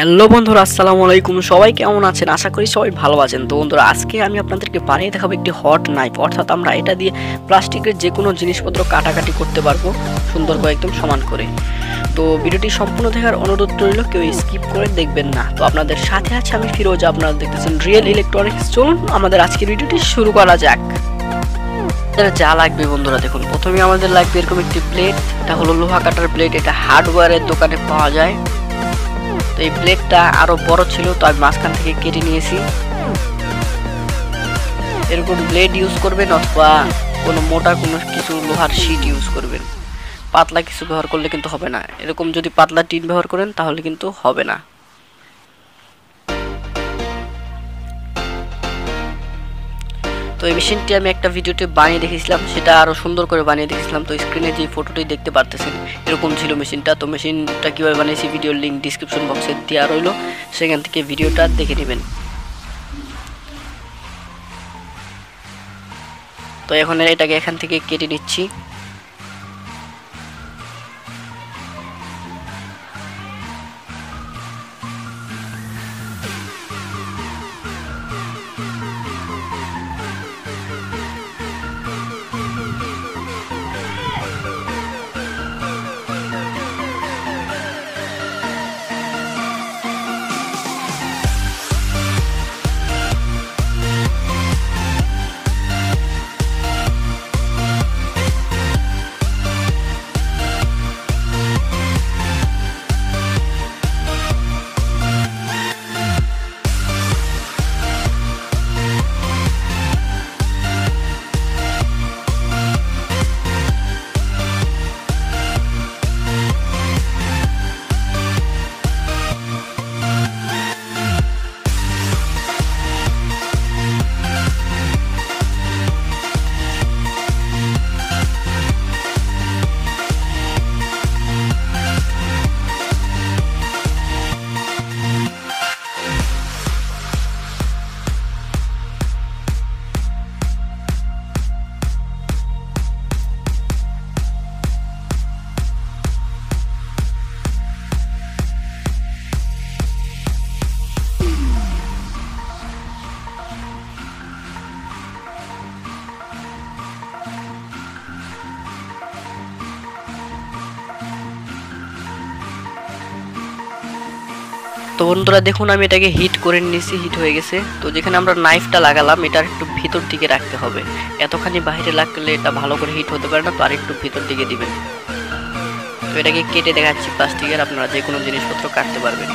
Hello বন্ধুরা, আসসালামু আলাইকুম। সবাই কেমন আছেন? আশা করি সবাই ভালো আছেন। তো বন্ধুরা, আজকে আমি আপনাদেরকে বানিয়ে দেখাবো একটি হট নাইফ অর্থাৎ আমরা এটা দিয়ে প্লাস্টিকের যে কোনো জিনিসপত্র কাটাকাটি করতে পারব সুন্দর করে একদম সমান করে। তো ভিডিওটি সম্পূর্ণ দেখার অনুরোধ রইল, কেউ স্কিপ করে দেখবেন না। তো আপনাদের সাথে আছে আমি ফিরোজ, আপনারা দেখতেছেন রিয়েল ইলেকট্রনিক্স চলুন আমাদের আজকের ভিডিওটি শুরু করা যাক। যা লাগবে বন্ধুরা, দেখুন। প্রথমে আমাদের লাগবে এরকম একটি প্লেট এটা হলো লোহা কাটার প্লেট এটা হার্ডওয়্যারের দোকানে পাওয়া যায়। তো এই ব্লেডটা আরও বড় ছিল, তো আমি মাঝখান থেকে কেটে নিয়েছি। এরকম ব্লেড ইউজ করবেন অথবা কোনো মোটা কোনো কিছু লোহার শিট ইউজ করবেন। পাতলা কিছু ব্যবহার করলে কিন্তু হবে না। এরকম যদি পাতলা টিন ব্যবহার করেন তাহলে কিন্তু হবে না। তো এই মেশিনটি আমি একটা ভিডিওতে বানিয়ে দেখেছিলাম, সেটা আরও সুন্দর করে বানিয়ে দেখেছিলাম। তো স্ক্রিনে যে ফটোটি দেখতে পারতেছেন, এরকম ছিল মেশিনটা তো মেশিনটা কীভাবে বানিয়েছি ভিডিওর লিঙ্ক ডিসক্রিপশন বক্সে দেওয়া রইল। সেখান থেকে ভিডিওটা দেখে নেবেন। তো এখন এটাকে এখান থেকে কেটে নিচ্ছি। তো বন্ধুরা দেখুন, আমি এটাকে হিট করে নিয়েছি হিট হয়ে গেছে। তো যেখানে আমরা নাইফটা লাগালাম, এটার একটু ভিতর দিকে রাখতে হবে। এতখানি বাইরে লাগলে এটা ভালো করে হিট হতে পারে না, তো আর একটু ভিতর দিকে দিবেন। তো এটাকে কেটে দেখাচ্ছি প্লাস্টিকের, আপনারা যে কোনো জিনিসপত্র কাটতে পারবেন।